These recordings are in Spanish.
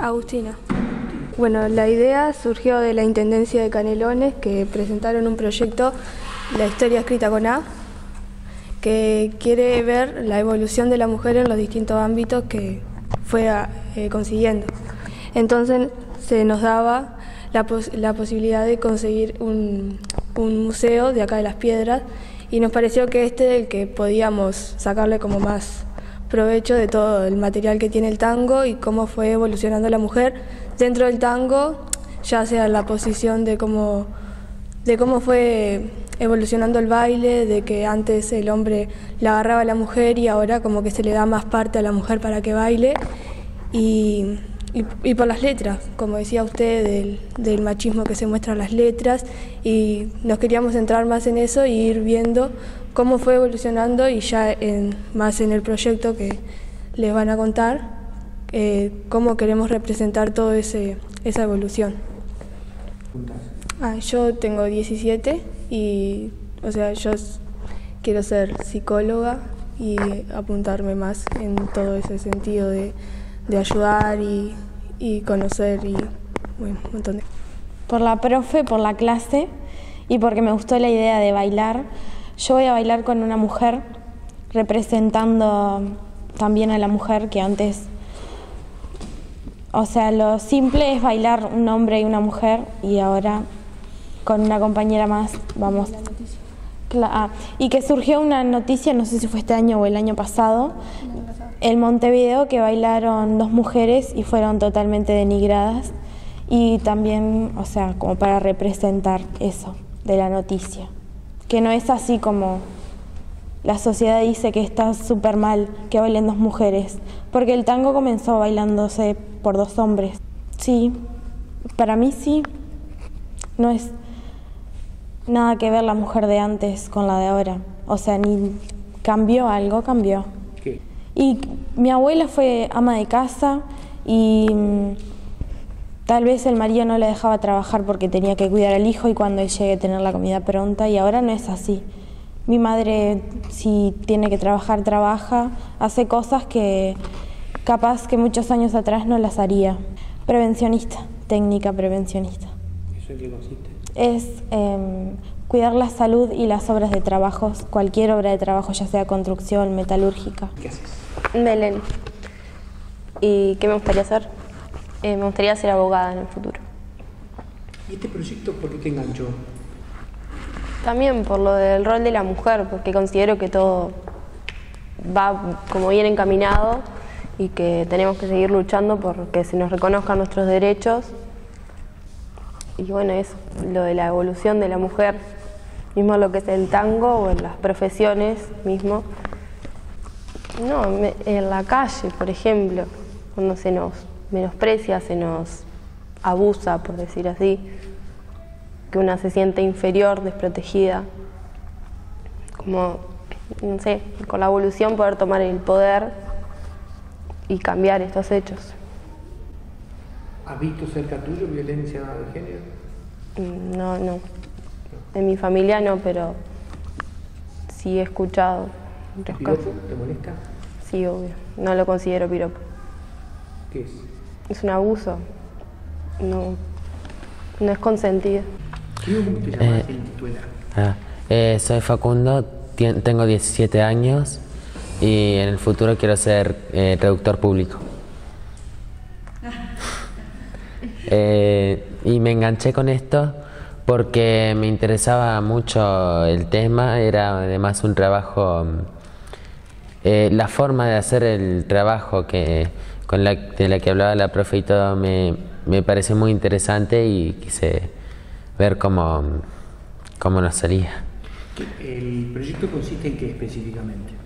Agustina. Bueno, la idea surgió de la Intendencia de Canelones que presentaron un proyecto, La historia escrita con A, que quiere ver la evolución de la mujer en los distintos ámbitos que fue eh, consiguiendo. Entonces se nos daba la, posibilidad de conseguir un, un, museo de acá de las piedras y nos pareció que este es el que podíamos sacarle como más provecho de todo el material que tiene el tango y cómo fue evolucionando la mujer dentro del tango, ya sea la posición de cómo, de cómo fue evolucionando el baile, de que antes el hombre la agarraba a la mujer y ahora como que se le da más parte a la mujer para que baile. Y, y, por las letras, como decía usted, del, del, machismo que se muestra en las letras. Y nos queríamos centrar más en eso y ir viendo cómo fue evolucionando y ya en, más en el proyecto que les van a contar, eh, cómo queremos representar toda esa evolución. Ah, yo tengo 17 y, o sea, yo quiero ser psicóloga y apuntarme más en todo ese sentido de ayudar y, y, conocer y bueno, un montón de... Por la profe, por la clase y porque me gustó la idea de bailar. Yo voy a bailar con una mujer representando también a la mujer que antes o sea, lo simple es bailar un hombre y una mujer y ahora con una compañera más vamos. Ah, y que surgió una noticia, no sé si fue este año o el año pasado, el Montevideo que bailaron dos mujeres y fueron totalmente denigradas y también, o sea, como para representar eso de la noticia, que no es así como la sociedad dice que está súper mal que bailen dos mujeres, porque el tango comenzó bailándose por dos hombres. Sí, para mí sí. No es nada que ver la mujer de antes con la de ahora. O sea, ni cambió algo, cambió. Y mi abuela fue ama de casa y mm, tal vez el marido no le dejaba trabajar porque tenía que cuidar al hijo y cuando él llegue tener la comida pronta y ahora no es así. Mi madre, si tiene que trabajar, trabaja, hace cosas que capaz que muchos años atrás no las haría. Prevencionista, técnica prevencionista. ¿Eso en qué consiste? Es eh, cuidar la salud y las obras de trabajo, cualquier obra de trabajo, ya sea construcción, metalúrgica. ¿Qué haces? Belén. ¿Y qué me gustaría hacer? Eh, me gustaría ser abogada en el futuro. ¿Y este proyecto por qué te enganchó? También por lo del rol de la mujer, porque considero que todo va como bien encaminado y que tenemos que seguir luchando porque se nos reconozcan nuestros derechos. Y bueno, eso, lo de la evolución de la mujer, mismo lo que es el tango o en las profesiones mismo. No, en la calle, por ejemplo, cuando se nos menosprecia, se nos abusa, por decir así que una se siente inferior, desprotegida, como, no sé, con la evolución poder tomar el poder y cambiar estos hechos. ¿Has visto cerca tuyo violencia de género? Mm, no, no. En mi familia no, pero sí he escuchado. ¿Piropo? ¿Te molesta? Sí, obvio. No lo considero piropo. ¿Qué es? Es un abuso. No, no es consentido. ¿Cómo te llamas eh, en tu edad? Ah, eh, soy Facundo, tengo 17 años y en el futuro quiero ser eh, traductor público. Eh, y me enganché con esto porque me interesaba mucho el tema, era además un trabajo, eh, la forma de hacer el trabajo que, con la, de la que hablaba la profe y todo me, me pareció muy interesante y quise ver cómo, cómo nos salía. ¿El proyecto consiste en qué específicamente?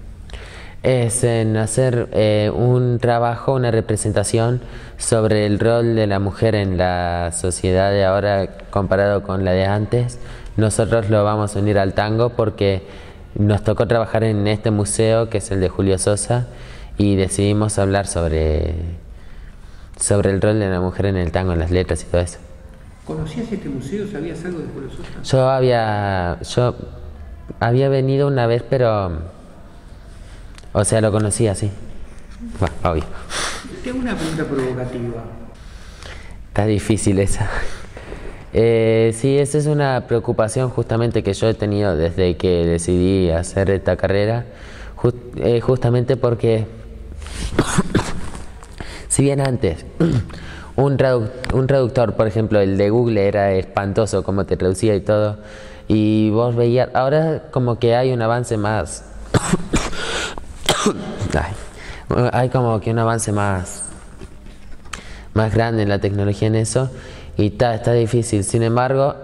Es en hacer eh, un trabajo, una representación sobre el rol de la mujer en la sociedad de ahora comparado con la de antes. Nosotros lo vamos a unir al tango porque nos tocó trabajar en este museo que es el de Julio Sosa y decidimos hablar sobre, sobre el rol de la mujer en el tango, en las letras y todo eso. ¿Conocías este museo? ¿Sabías algo de Julio Sosa? Yo había, yo había venido una vez, pero, o sea, lo conocía, sí. Bueno, obvio. Tengo una pregunta provocativa. Está difícil esa. Eh, sí, esa es una preocupación justamente que yo he tenido desde que decidí hacer esta carrera, eh, justamente porque, si bien antes un, un traductor, por ejemplo, el de Google era espantoso como te traducía y todo, y vos veías, ahora como que hay un avance más, hay como que un avance más, más grande en la tecnología en eso, y está, está difícil. Sin embargo,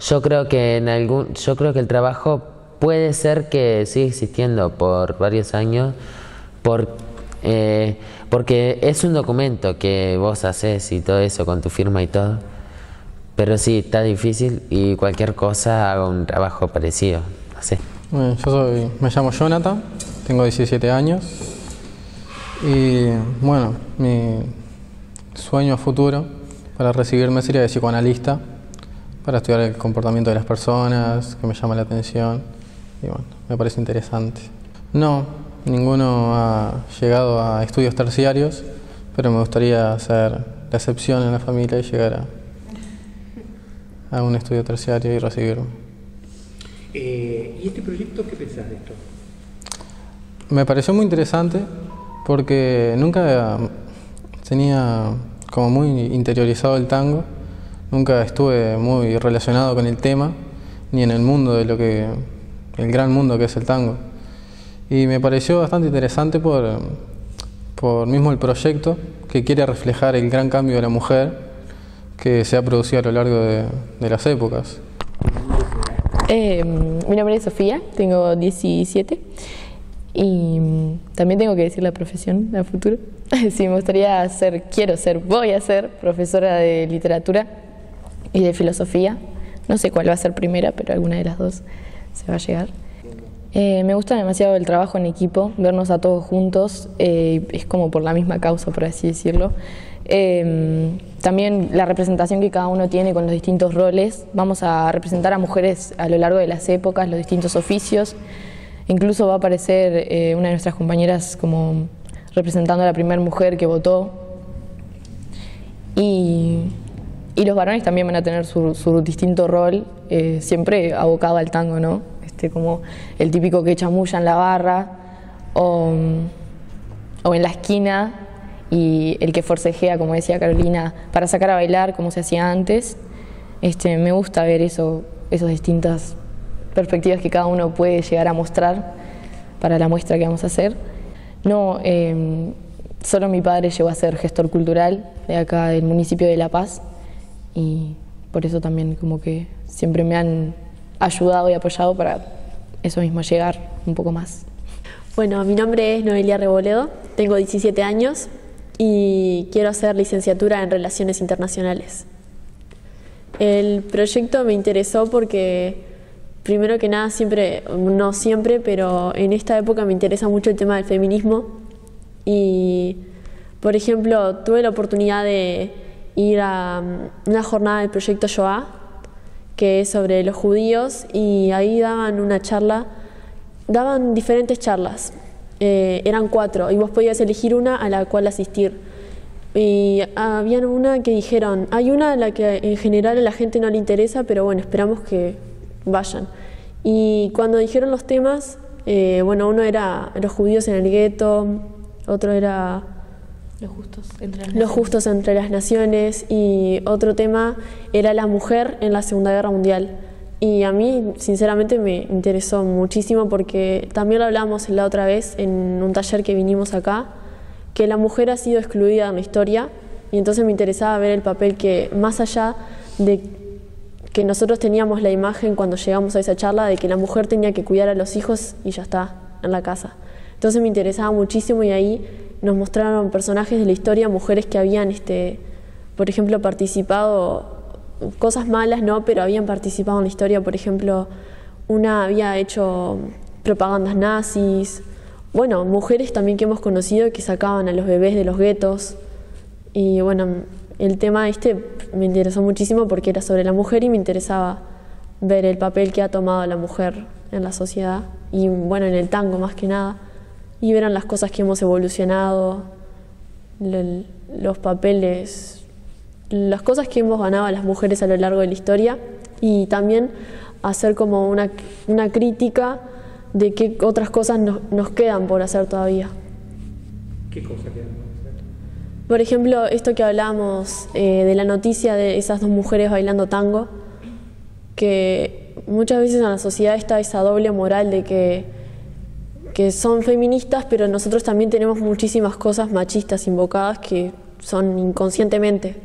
yo creo que en algún, yo creo que el trabajo puede ser que siga existiendo por varios años, por, eh, porque es un documento que vos haces y todo eso con tu firma y todo. Pero sí, está difícil y cualquier cosa haga un trabajo parecido. Así. yo soy, me llamo Jonathan, tengo 17 años y bueno, mi sueño futuro para recibirme sería de psicoanalista, para estudiar el comportamiento de las personas, que me llama la atención y bueno, me parece interesante. No, ninguno ha llegado a estudios terciarios, pero me gustaría hacer la excepción en la familia y llegar a, un estudio terciario y recibirme. Eh, ¿Y este proyecto qué pensás de esto? Me pareció muy interesante porque nunca tenía como muy interiorizado el tango, nunca estuve muy relacionado con el tema, ni en el mundo de lo que, el gran mundo que es el tango. Y me pareció bastante interesante por, por mismo el proyecto que quiere reflejar el gran cambio de la mujer que se ha producido a lo largo de, las épocas. Eh, mi nombre es Sofía, tengo 17 y también tengo que decir la profesión a futuro. sí, me gustaría ser, quiero ser, voy a ser profesora de literatura y de filosofía. No sé cuál va a ser primera, pero alguna de las dos se va a llegar. Eh, me gusta demasiado el trabajo en equipo, vernos a todos juntos, eh, es como por la misma causa, por así decirlo. Eh, también la representación que cada uno tiene con los distintos roles. Vamos a representar a mujeres a lo largo de las épocas, los distintos oficios. Incluso va a aparecer eh, una de nuestras compañeras como representando a la primera mujer que votó. Y, los varones también van a tener su, distinto rol, eh, siempre abocado al tango, ¿no? Este, como el típico que chamulla en la barra o, en la esquina y el que forcejea, como decía Carolina, para sacar a bailar como se hacía antes. Este, me gusta ver eso, esas distintas perspectivas que cada uno puede llegar a mostrar para la muestra que vamos a hacer. No, em, solo mi padre llegó a ser gestor cultural de acá del municipio de La Paz y por eso también como que siempre me han ayudado y apoyado para eso mismo, llegar un poco más. Bueno, mi nombre es Noelia Reboledo, tengo 17 años y quiero hacer licenciatura en Relaciones Internacionales. El proyecto me interesó porque primero que nada, siempre, no siempre, pero en esta época me interesa mucho el tema del feminismo. Y, por ejemplo, tuve la oportunidad de ir a mm, una jornada del proyecto Shoah, que es sobre los judíos, y ahí daban una charla, daban diferentes charlas. Eh, eran cuatro, y vos podías elegir una a la cual asistir. Y había una que dijeron, hay una a la que en general a la gente no le interesa, pero bueno, esperamos que vayan. Y cuando dijeron los temas, eh, bueno, uno era los judíos en el gueto, otro era los justos, entre las los justos entre las naciones y otro tema era la mujer en la Segunda Guerra Mundial. Y a mí, sinceramente, me interesó muchísimo porque también lo hablamos la otra vez en un taller que vinimos acá, que la mujer ha sido excluida en la historia y entonces me interesaba ver el papel que, más allá de que nosotros teníamos la imagen cuando llegamos a esa charla de que la mujer tenía que cuidar a los hijos y ya está, en la casa. Entonces me interesaba muchísimo y ahí nos mostraron personajes de la historia, mujeres que habían, este, por ejemplo, participado, cosas malas, ¿no? Pero habían participado en la historia, por ejemplo, una había hecho propagandas nazis, bueno, mujeres también que hemos conocido que sacaban a los bebés de los guetos y bueno, el tema este me interesó muchísimo porque era sobre la mujer y me interesaba ver el papel que ha tomado la mujer en la sociedad y bueno, en el tango más que nada. Y verán las cosas que hemos evolucionado, los papeles las cosas que hemos ganado las mujeres a lo largo de la historia y también hacer como una, una crítica de qué otras cosas nos, nos quedan por hacer todavía. ¿Qué cosa quedan por ejemplo, esto que hablamos eh, de la noticia de esas dos mujeres bailando tango, que muchas veces en la sociedad está esa doble moral de que, que son feministas, pero nosotros también tenemos muchísimas cosas machistas invocadas que son inconscientemente.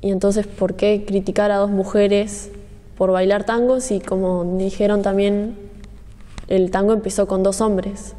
Y entonces, ¿por qué criticar a dos mujeres por bailar tangos? Y como dijeron también, el tango empezó con dos hombres.